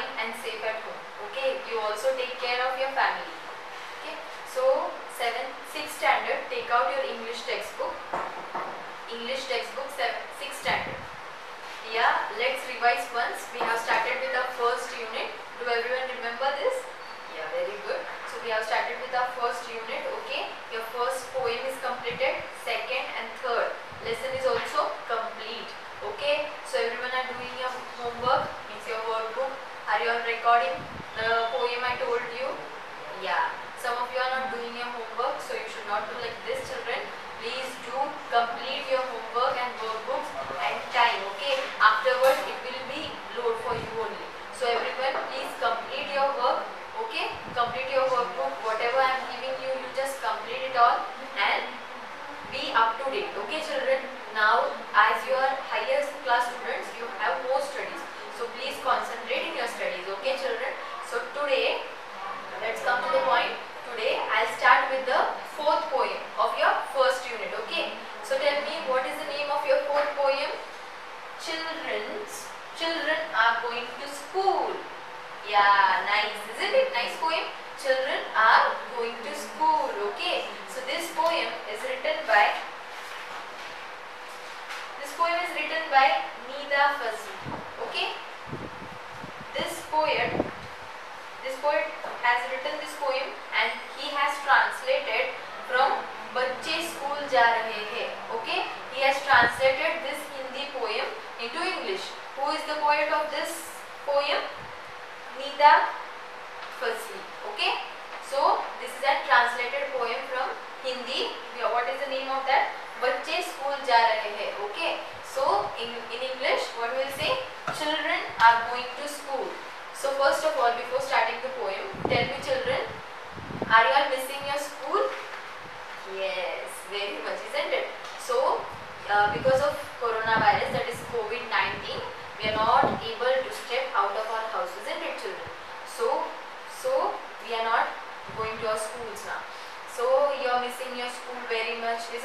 fine and safe at home. Okay, you also take care of your family. Okay, so 7, 6th standard, take out your English textbook. English textbook 7, 6th standard. Yeah, let's revise once. We have started with our first unit. Do everyone remember this? Yeah, very good. So we have started with our first unit. Okay, your first poem is completed. Second and third lesson is also complete. Okay, so everyone are doing your homework, means your workbook. Are you all recording the poem I told you? Yeah. Some of you are not doing your homework, so you should not do like this, children. Please do complete your homework and workbooks and time. Okay. Afterwards, it will be load for you only. So everyone, please complete your work. Okay. Complete your workbook. Whatever I am giving you, you just complete it all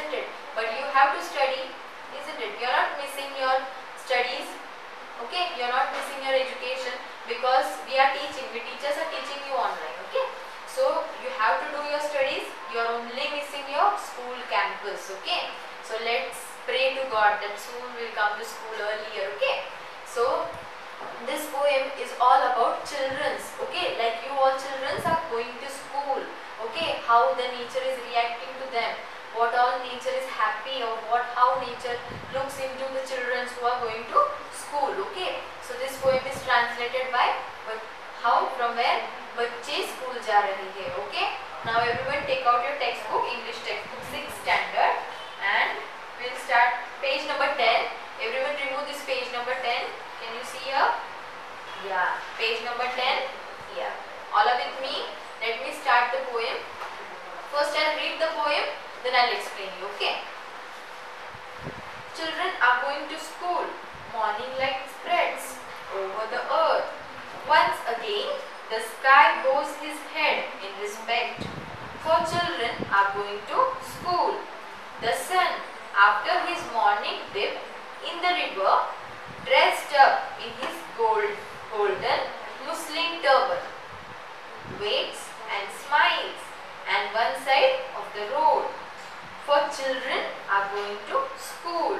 isn't it? But you have to study, isn't it? You are not missing your studies, okay? You are not missing your education because we are teaching. We teachers are teaching you online, okay? So you have to do your studies. You are only missing your school campus. Okay. So let's pray to God that soon we'll come to school earlier. Okay. So this poem is all about children's. Okay. Like you all children are going to school. Okay. How the nature is reacting to them What all nature is happy or what how nature looks into the children who are going to school. Okay. So this poem is translated by but how from where बच्चे school जा रहे हैं okay now everyone take out your text book English text book six standard and will start page number 10 everyone remove this page number 10 can you see here yeah page number 10 here all are with me let me start the poem first i'll read the poem then i'll explain you okay? Children are going to school. Morning light spreads over the earth. Once again the sky bows his head in respect, for children are going to school. The sun, after his morning dip in the river, dressed up in his gold, golden muslin turban, waits and smiles and one side of the road, for children are going to school.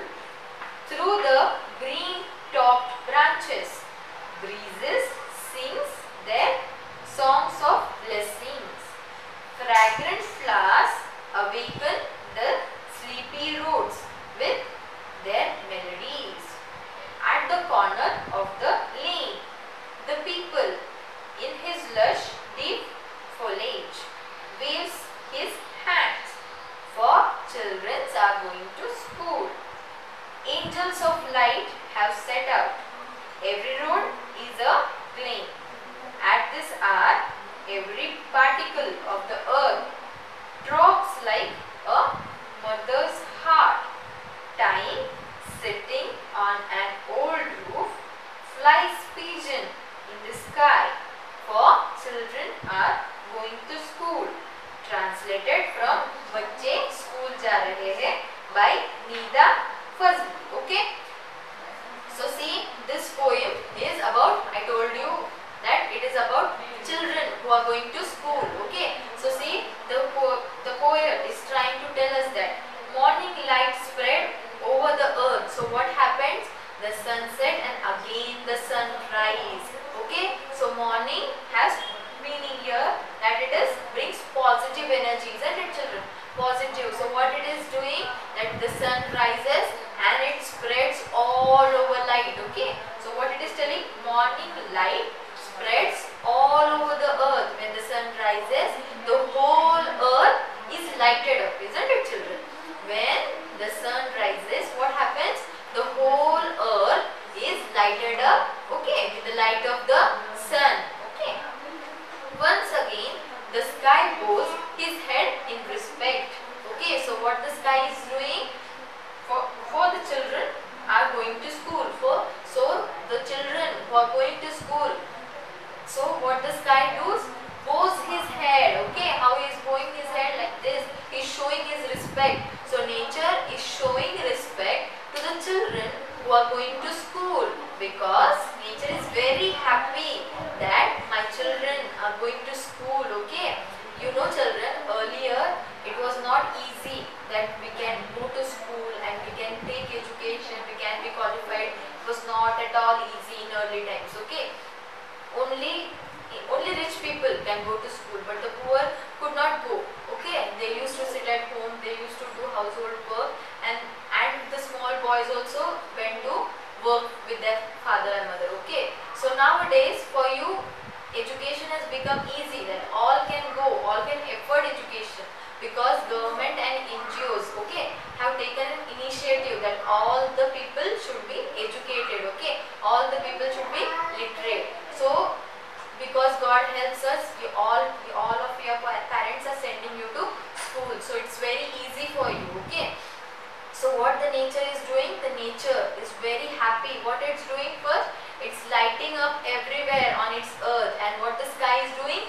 Through the green topped branches, breezes sings their songs of blessings. Fragrant flowers awaken the sleepy roads with their melodies. At the corner of the lane, the peepal in his lush deep foliage waves his hands for children are going to school Angels of light have set out. Every road is a gleam. At this hour, every particle of the earth drops like a mother's heart. Time, sitting on an old roof, flies pigeon in the sky. For children are going to school. Translated from बच्चे school जा रहे हैं by Nida Fazli. Okay. So see, this poem is about, I told you who are going to school. Okay. So see the po the poet is trying to tell us that morning light spread over the earth. So what happens? The sunset and again the sunrise. Okay. So morning has meaning here that it is brings positive energy, isn't it children? Positive. So what it is doing? That the sun rises and it spreads all over light. Okay. So what it is telling? Morning light spreads all over the earth. When the sun rises, the whole earth is lighted up, isn't it children? When the sun rises, what happens? The whole earth is lighted up, okay, with the light of the sun, okay. Once again, the sky bows his head in respect, okay. So what the sky is doing? For, for the children are going to school, for so the children who are going to school so what the sky does? Bows his head. Okay, how he is bowing his head like this? He is showing his respect. So nature is showing respect to the children who are going to school because nature is very happy that my children are going to school. Okay, you know children earlier it was not easy that we can go to school and we can take education, we can be qualified. It was not at all easy in early times. Okay? Only only rich people can go to school but the poor could not go okay? They used to sit at home they used to do household work and and the small boys also went to work with their father and mother okay? So nowadays for you education has become easy that all can go all can afford education because government and NGOs okay have taken an initiative that all the people should be educated okay all the people should be literate so, because God helps us, you all, you, all of your parents are sending you to school. So, it's very easy for you, okay? So, what the nature is doing? The nature is very happy. What it's doing first? It's lighting up everywhere on its earth. And what the sky is doing?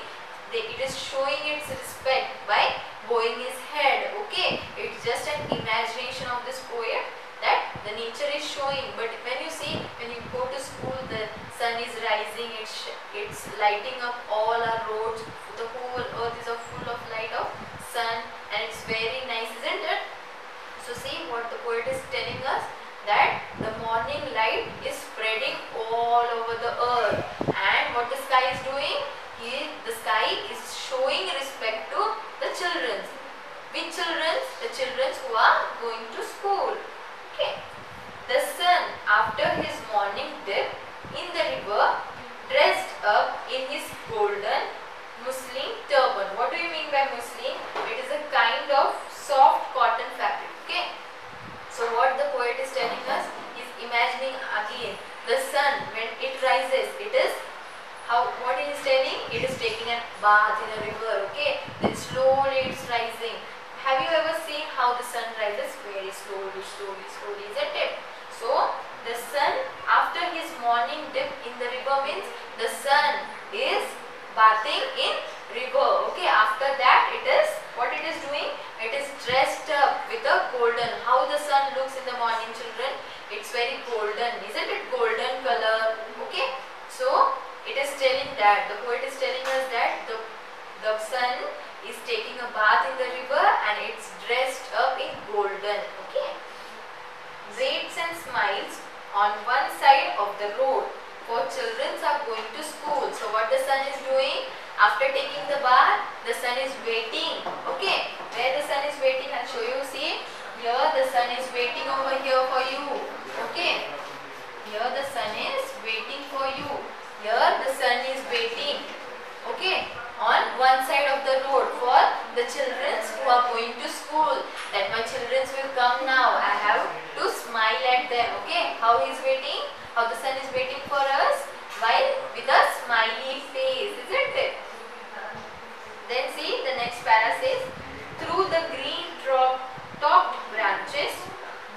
It is showing its respect by bowing his head, okay? It's just an imagination of this poet the nature is showing. But when you see, when you go to school, the sun is rising, it's, it's lighting up all our roads, the whole earth is full of light of sun and it's very nice, isn't it? So see what the poet is telling us that the morning light is spreading all over the earth and what the sky is doing? He, the sky is showing respect to the children. Which children? The children who are going to school. After his morning dip in the river dressed up in his golden muslin turban. What do you mean by muslin? It is a kind of soft cotton fabric. Okay. So what the poet is telling us is imagining again the sun when it rises it is how what he is telling it is taking a bath in a river okay then slowly it's rising have you ever seen how the sun rises very slowly slowly slowly isn't it so the sun after his morning dip in the river means the sun is bathing in river okay after that it is what it is doing it is dressed up with a golden how the sun looks in the morning children it's very golden isn't it golden color okay so it is telling that the poet is telling us that the the sun is taking a bath in the river and it's dressed up in golden okay waves and smiles on one side of the road for children are going to school. So what the sun is doing? After taking the bath, the sun is waiting. Okay, where the sun is waiting, I'll show you. See, here the sun is waiting over here for you. Okay, here the sun is waiting for you. Here the sun is waiting. Okay, on one side of the road for the children who are going to school. That my children will come now. I have to smile at them. Okay, how he is waiting? How the sun is waiting for us? While with a smiley face, isn't it? Then see the next para says, through the green topped branches,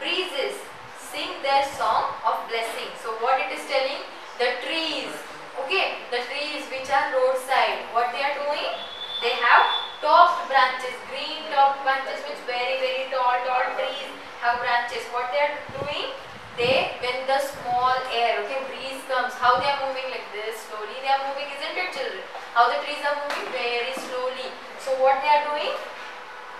breezes sing their song of blessing. So what it is telling? The trees Okay, the trees which are roadside, what they are doing? They have topped branches, green topped branches means very very tall tall trees have branches. What they are doing? They, when the small air, okay, breeze comes, how they are moving like this, slowly they are moving, isn't it children? how the trees are moving very slowly. So what they are doing?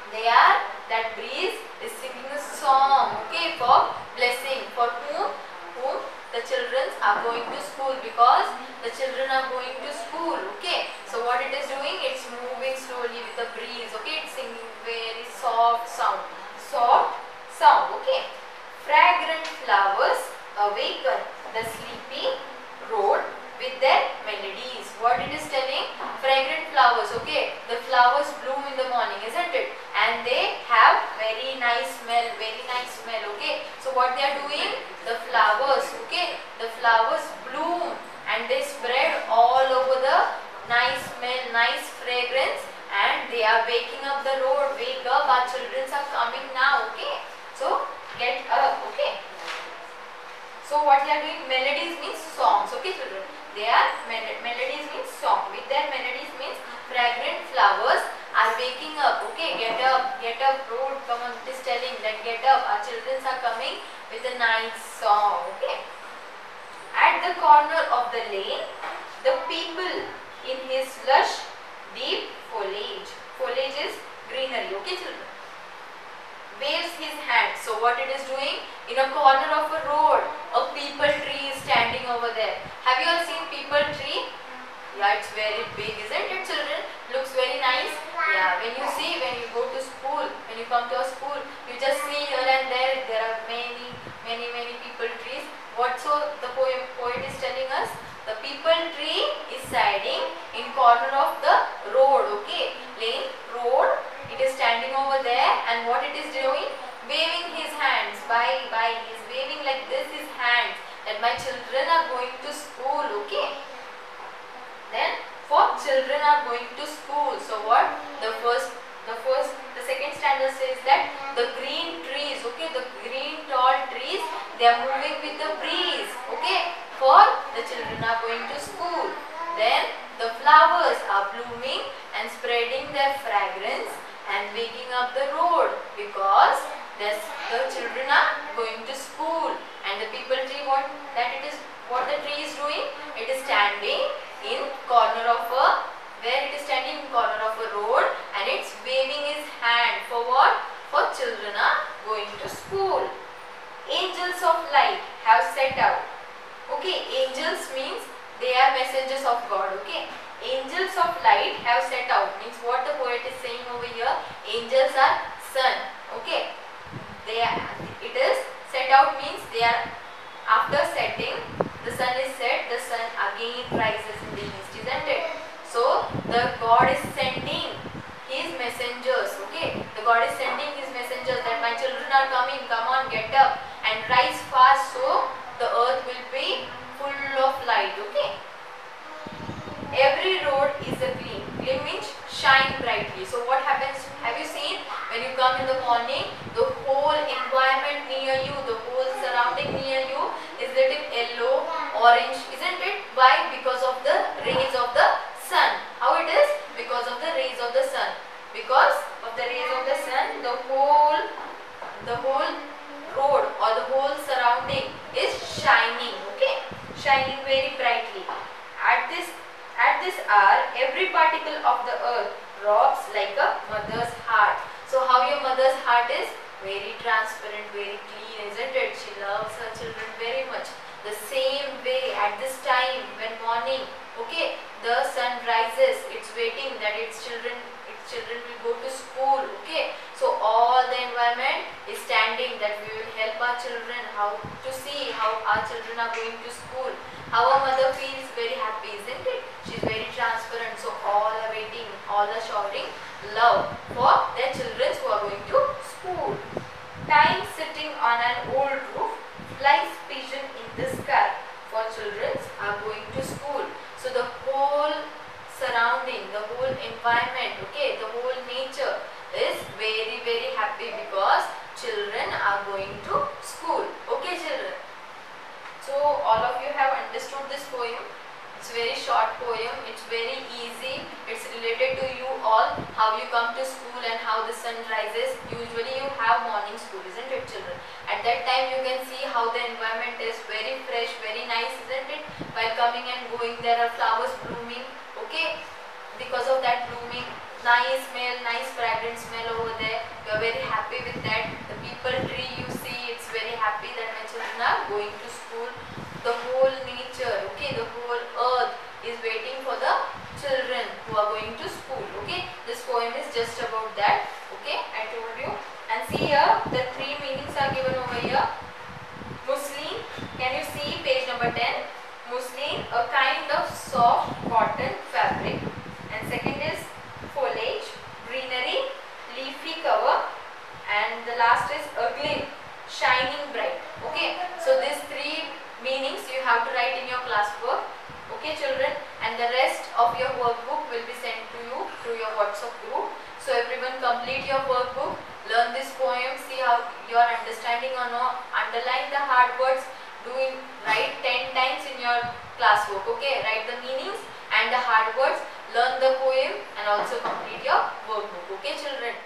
They are that breeze is singing a song okay for blessing. For whom? Whom? The children are going to school because the children are going to school okay. So what it is doing? It's moving slowly with the breeze okay. It's singing very soft sound. Soft sound okay. Fragrant flowers awaken the sleepy road with their melodies. What it is telling? Fragrant flowers okay? The flowers bloom in the morning isn't it? And they have very nice smell very nice smell okay? So what they are doing? The flowers okay? The flowers bloom and they spread all over the nice smell nice fragrance and they are waking up the road. Wake up our children are coming now okay? So get up okay? So what they are doing? Melodies means songs okay children mel melodies means song. With their melodies means fragrant flowers are waking up. Okay get up get up road come on it is telling that get up our children are coming with a nice song okay? At the corner of the lane the peepal in his lush deep foliage. Foliage is greenery okay children? Waves his hand so what it is doing? In a corner of a road a peepal tree is standing over there. Have you all seen peepal tree? Yeah it's very big isn't it children? Looks very nice yeah when you see when you go to school when you come to a school you just see here and there there are many many many peepal trees what so the poem poet is telling us the peepal tree is siding in corner of the road okay lane road it is standing over there and what it is doing waving his hands by by he is waving like this his hands that my children are going to school okay then for children are going to school so what the first the first the second standard says that the green trees okay the green tall trees they are moving with the breeze okay? For the children are going to school. Then the flowers are blooming and spreading their fragrance and waking up the road because this, the children are going to school. And the peepal tree what that it is what the tree is doing? It is standing in corner of a where it is standing in corner of a road and it's waving his hand for what? For children are going to school angels of light have set out. Okay angels means they are messengers of god okay? Angels of light have set out. Means what the poet is saying over here? Angels are sun okay? They are it is set out means they are after setting the sun is set the sun again rises in the east isn't it? So the god is sending his messengers okay? The god is sending his messengers that my children are coming come on get up rise fast so the earth will be full of light okay? Every road is a gleam gleam means shine brightly. So what happens? Have you seen? When you come in the morning the whole environment near you the whole surrounding near you is little yellow orange isn't it? Why? Because of the rays of the sun. How it is? Because of the rays of the sun. Because of the rays of the sun the whole the whole road or the whole surrounding is shining okay shining very brightly at this at this hour, every particle of the earth throbs like a mother's heart. So how your mother's heart is? Very transparent, very clean, isn't it? She loves her children very much. The same way at this time when morning, okay, the sun rises, it's waiting that its children its children will go to school, okay. So all the environment is standing that we will help our children how to see how our children are going to school. How a mother feels very happy, isn't it? She's very transparent. So all are waiting, all are shouting love for their children who are going to school. Time sitting on an old roof, flies pigeon in the sky for children are going to school. So the whole surrounding, the whole environment, okay, the whole nature is very very happy because children are going to school. Okay children. So all of you have understood this poem. It's very short poem. It's very easy. It's related to you all. How you come to school and how the sun rises. Usually you have morning school, isn't it children? At that time you can see how the environment is very fresh, very nice, isn't it? While coming and going there are flowers blooming. Okay. because of that blooming nice smell nice fragrant smell over there you are very happy with that shining bright. Okay? So these three meanings you have to write in your class work okay children? And the rest of your workbook will be sent to you through your whatsapp group. So everyone complete your workbook. Learn this poem. See how you are understanding or not. Underline the hard words. Doing write 10 times in your classwork. Okay? Write the meanings and the hard words. Learn the poem and also complete your workbook. Okay children